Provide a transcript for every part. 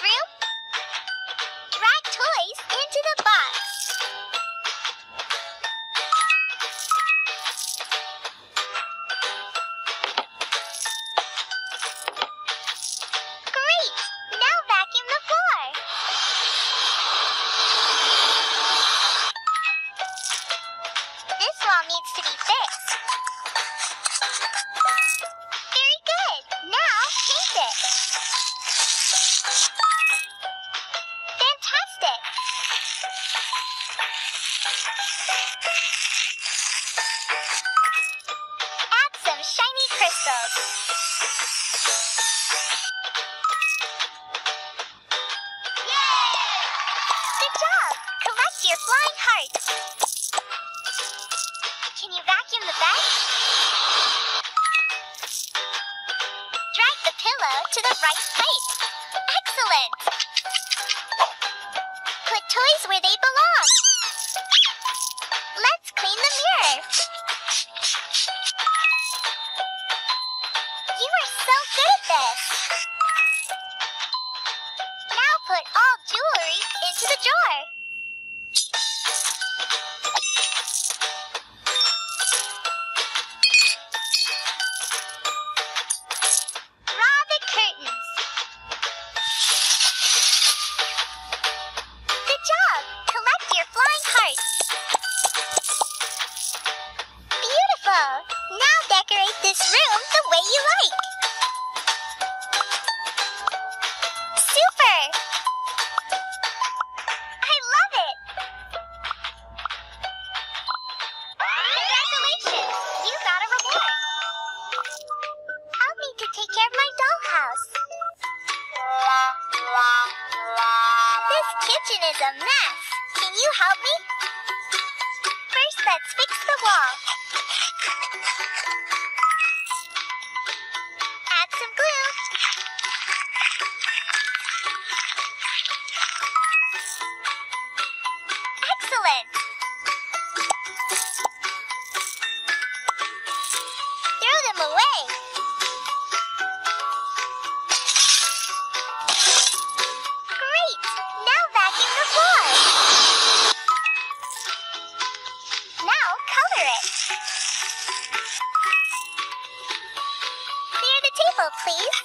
through. Drag toys into the box. Great! Now vacuum the floor. This wall needs to be fixed. Very good. Now paint it. Job! Collect your flying hearts. Can you vacuum the bed? Drag the pillow to the right height. Excellent! Put toys where they belong. Let's clean the mirror. You are so good at this. Now put all jewelry into the drawer. Is a mess. Can you help me? First, let's fix the wall. Add some glue. Excellent. Please.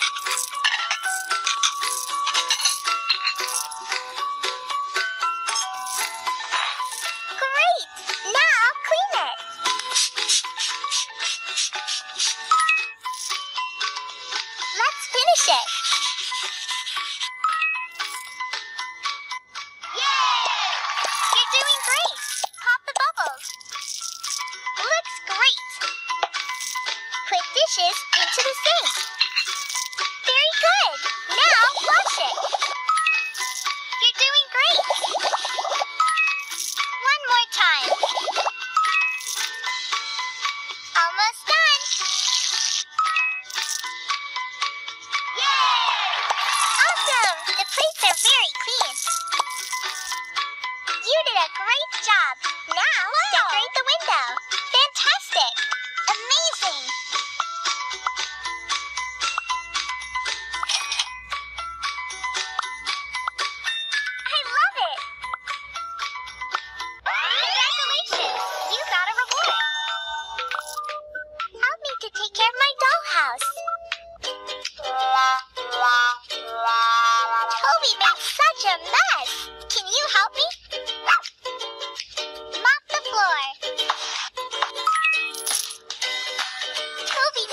Great! Now clean it. Let's finish it. You're doing great. Pop the bubbles. Looks great. Put dishes into the sink.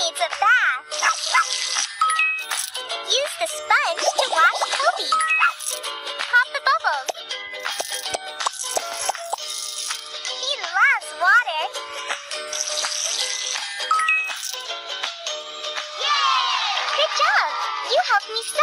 Needs a bath. Use the sponge to wash Toby. Pop the bubbles. He loves water. Yay! Good job! You helped me so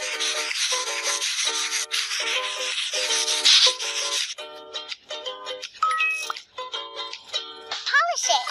Polish it.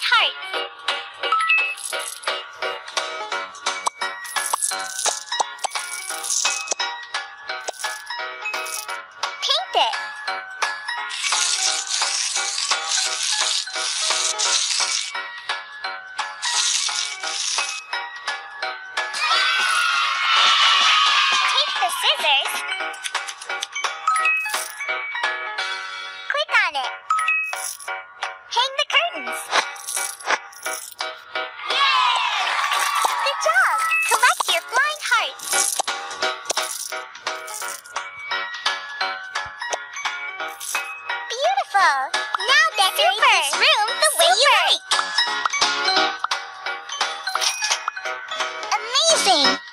Hearts. Paint it. Take the scissors. Beautiful. Now decorate Super. this room the Super. way you like. Amazing.